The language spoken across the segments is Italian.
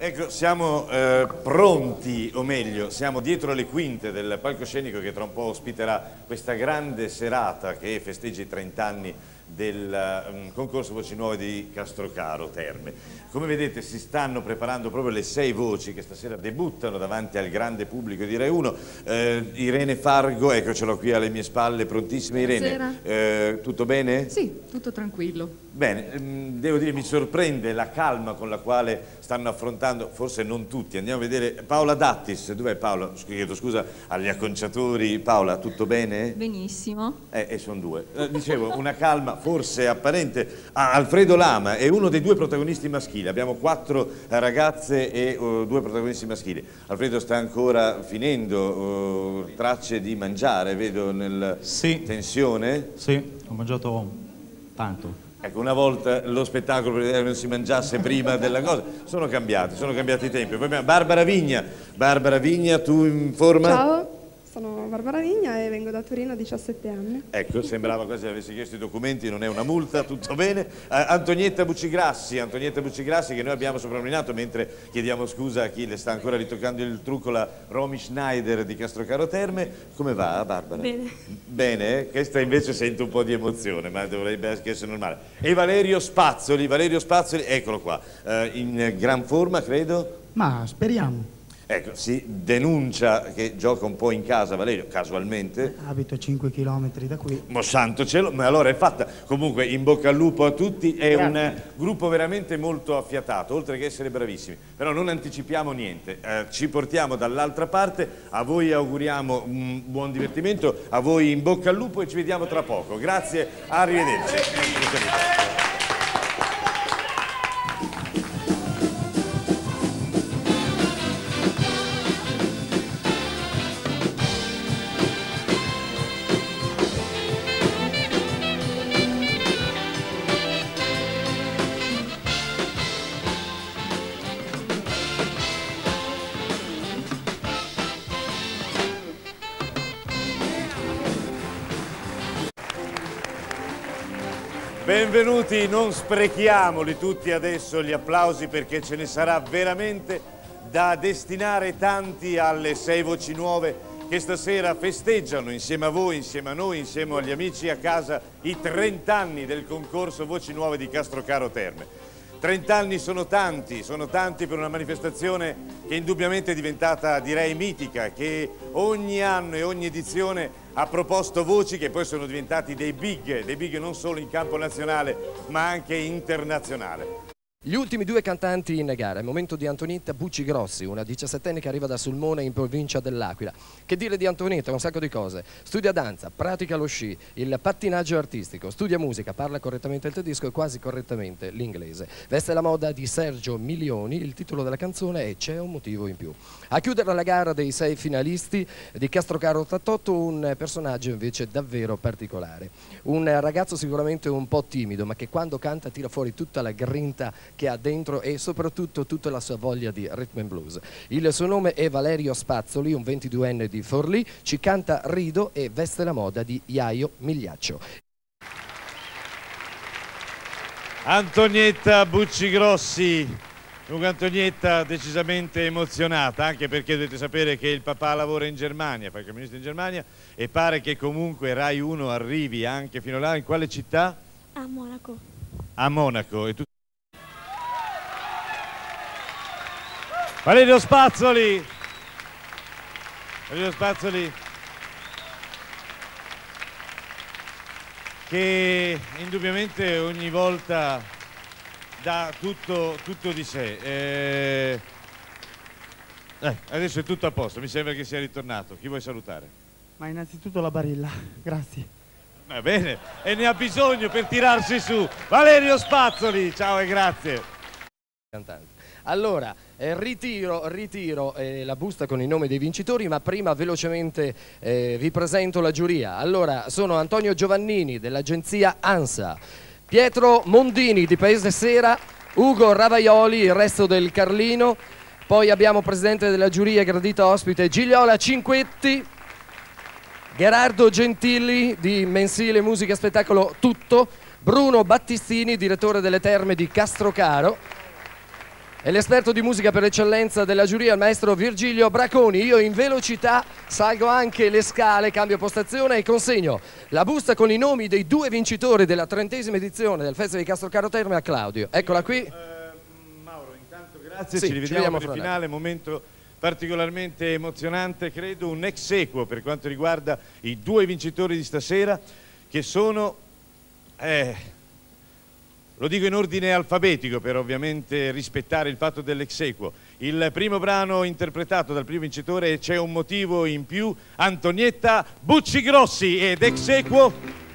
Ecco, siamo eh, pronti, o meglio, siamo dietro le quinte del palcoscenico che tra un po' ospiterà questa grande serata che festeggia i 30 anni del um, concorso Voci Nuove di Castrocaro Terme. Come vedete si stanno preparando proprio le sei voci che stasera debuttano davanti al grande pubblico di Rai 1. Eh, Irene Fargo, eccocelo qui alle mie spalle, prontissima Irene. Eh, tutto bene? Sì, tutto tranquillo. Bene, ehm, devo dire mi sorprende la calma con la quale stanno affrontando, forse non tutti, andiamo a vedere Paola Dattis, dov'è Paola? Chiedo scusa agli acconciatori, Paola tutto bene? Benissimo. Eh, e sono due. Eh, dicevo, una calma forse apparente. Ah, Alfredo Lama è uno dei due protagonisti maschili, abbiamo quattro ragazze e uh, due protagonisti maschili. Alfredo sta ancora finendo uh, tracce di mangiare, vedo nel sì. tensione. Sì, ho mangiato tanto. Ecco, una volta lo spettacolo non si mangiasse prima della cosa, sono cambiati, sono cambiati i tempi. Poi abbiamo Barbara Vigna, Barbara Vigna, tu in forma? Ciao. Sono Barbara Vigna e vengo da Torino a 17 anni. Ecco, sembrava quasi avessi chiesto i documenti, non è una multa, tutto bene. Uh, Antonietta Buccigrassi, Antonietta Buccigrassi che noi abbiamo soprannominato mentre chiediamo scusa a chi le sta ancora ritoccando il trucco, la Romy Schneider di Castrocaro Terme. Come va Barbara? Bene. Bene, questa invece sente un po' di emozione, ma dovrebbe essere normale. E Valerio Spazzoli, Valerio Spazzoli, eccolo qua, uh, in gran forma credo? Ma speriamo. Ecco, si denuncia che gioca un po' in casa Valerio, casualmente. Abito a 5 km da qui. Ma santo cielo, ma allora è fatta. Comunque in bocca al lupo a tutti, è Grazie. un gruppo veramente molto affiatato, oltre che essere bravissimi. Però non anticipiamo niente, eh, ci portiamo dall'altra parte, a voi auguriamo un buon divertimento, a voi in bocca al lupo e ci vediamo tra poco. Grazie, arrivederci. Benvenuti, non sprechiamoli tutti adesso gli applausi perché ce ne sarà veramente da destinare tanti alle sei voci nuove che stasera festeggiano insieme a voi, insieme a noi, insieme agli amici a casa i 30 anni del concorso Voci Nuove di Castrocaro Terme. 30 anni sono tanti, sono tanti per una manifestazione che indubbiamente è diventata, direi, mitica, che ogni anno e ogni edizione ha proposto voci che poi sono diventati dei big, dei big non solo in campo nazionale ma anche internazionale. Gli ultimi due cantanti in gara, il momento di Antonietta Bucci Grossi, una diciassettenne che arriva da Sulmone in provincia dell'Aquila. Che dire di Antonietta? Un sacco di cose. Studia danza, pratica lo sci, il pattinaggio artistico, studia musica, parla correttamente il tedesco e quasi correttamente l'inglese. Veste la moda di Sergio Milioni, il titolo della canzone è C'è un motivo in più. A chiudere la gara dei sei finalisti di Castrocaro 88 un personaggio invece davvero particolare. Un ragazzo sicuramente un po' timido ma che quando canta tira fuori tutta la grinta che ha dentro e soprattutto tutta la sua voglia di rhythm and blues. Il suo nome è Valerio Spazzoli, un 22enne di Forlì, ci canta Rido e veste la moda di Iaio Migliaccio. Antonietta Buccigrossi, Lunga Antonietta decisamente emozionata, anche perché dovete sapere che il papà lavora in Germania, fa il camionista in Germania e pare che comunque Rai 1 arrivi anche fino là, in quale città? A Monaco. A Monaco. Valerio Spazzoli! Valerio Spazzoli che indubbiamente ogni volta dà tutto, tutto di sé. Eh, eh, adesso è tutto a posto, mi sembra che sia ritornato. Chi vuoi salutare? Ma innanzitutto la Barilla, grazie. Va bene, e ne ha bisogno per tirarsi su. Valerio Spazzoli, ciao e grazie. Cantante. Allora, eh, ritiro, ritiro eh, la busta con il nome dei vincitori, ma prima velocemente eh, vi presento la giuria. Allora, sono Antonio Giovannini dell'agenzia ANSA, Pietro Mondini di Paese Sera, Ugo Ravaioli, il resto del Carlino, poi abbiamo presidente della giuria, gradito ospite Gigliola Cinquetti, Gerardo Gentili di Mensile Musica Spettacolo Tutto, Bruno Battistini, direttore delle terme di Castrocaro, e l'esperto di musica per eccellenza della giuria, il maestro Virgilio Bracconi. Io in velocità salgo anche le scale, cambio postazione e consegno la busta con i nomi dei due vincitori della trentesima edizione del Festival di Castrocaro Terme a Claudio. Eccola qui. Eh, Mauro, intanto grazie, Sì, ci rivediamo vediamo per il finale, momento particolarmente emozionante, credo un ex equo per quanto riguarda i due vincitori di stasera che sono, eh, lo dico in ordine alfabetico per ovviamente rispettare il fatto dell'ex equo. Il primo brano interpretato dal primo vincitore C'è un motivo in più, Antonietta Bucci Grossi ed ex equo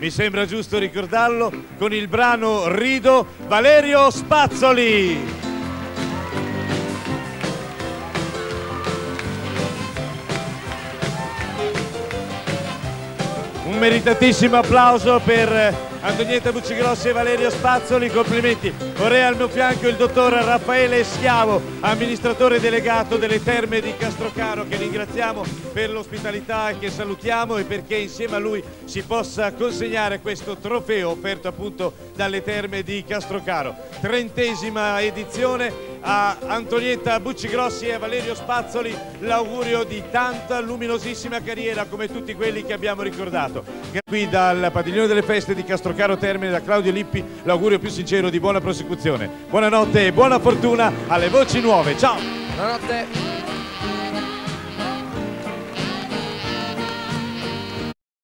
mi sembra giusto ricordarlo, con il brano Rido Valerio Spazzoli. Un meritatissimo applauso per Antonietta Buccigrossi e Valerio Spazzoli, complimenti. Vorrei al mio fianco il dottor Raffaele Schiavo, amministratore delegato delle terme di Castrocaro, che ringraziamo per l'ospitalità che salutiamo e perché insieme a lui si possa consegnare questo trofeo offerto appunto dalle terme di Castrocaro. Trentesima edizione a Antonietta Buccigrossi e a Valerio Spazzoli l'augurio di tanta luminosissima carriera come tutti quelli che abbiamo ricordato. Qui dal padiglione delle feste di Castrocaro Termine da Claudio Lippi l'augurio più sincero di buona prosecuzione. Buonanotte e buona fortuna alle voci nuove. Ciao! Buonanotte.